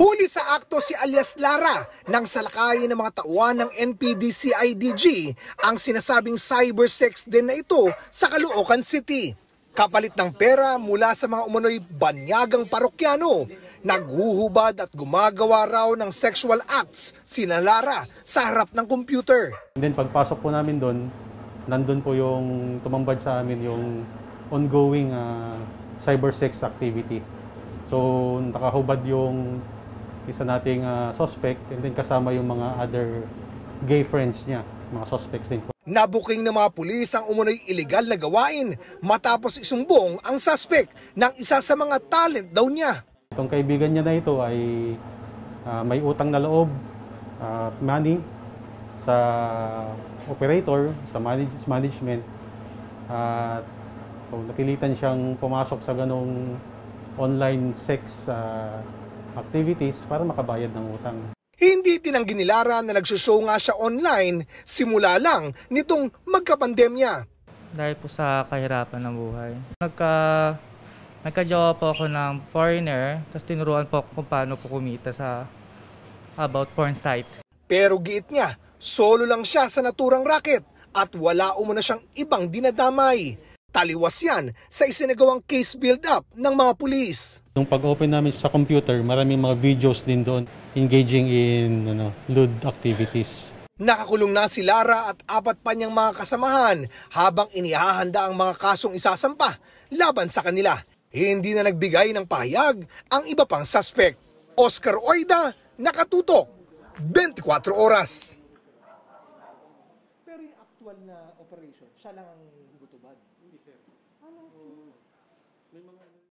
Huli sa akto si alias Lara nang salakayin ng mga tauhan ng NPDCIDG ang sinasabing cybersex din na ito sa Caloocan City. Kapalit ng pera mula sa mga umunoy banyagang parokyano, naghuhubad at gumagawa raw ng sexual acts sina Lara sa harap ng computer. And then pagpasok po namin doon, nandun po yung tumambad sa amin yung ongoing ah, cybersex activity. So nakahubad yung isa nating ah, suspect and then kasama yung mga other gay friends niya, mga suspects din po. Nabuking ng mga pulis ang umunoy iligal na gawain matapos isumbong ang suspect ng isa sa mga talent daw niya. Itong kaibigan niya na ito ay ah, may utang na loob, ah, money sa operator, sa manage- management. At so, napilitan siyang pumasok sa ganong online sex ah, activities para makabayad ng utang. Hindi tinanggi ni Lara na nagsushow nga siya online simula lang nitong magkapandemya. dahil po sa kahirapan ng buhay. Nagka, nagka-jowa po ako ng foreigner, tapos tinuruan po ako kung paano po kumita sa about porn site. Pero giit niya, solo lang siya sa naturang racket at wala umuna siyang ibang dinadamay. Taliwas yan sa isinagawang case build-up ng mga pulis. Nung pag-open namin sa computer, maraming mga videos din doon engaging in ano, lewd activities. Nakakulong na si Lara at apat pa niyang mga kasamahan habang inihahanda ang mga kasong isasampa laban sa kanila. Hindi na nagbigay ng pahayag ang iba pang suspect. Oscar Oida, nakatutok, 24 oras. Pero yung actual na operation, siya lang ang gugutuban. Hindi, sir. Ah, Alam, oh. sino? May mga. Ano-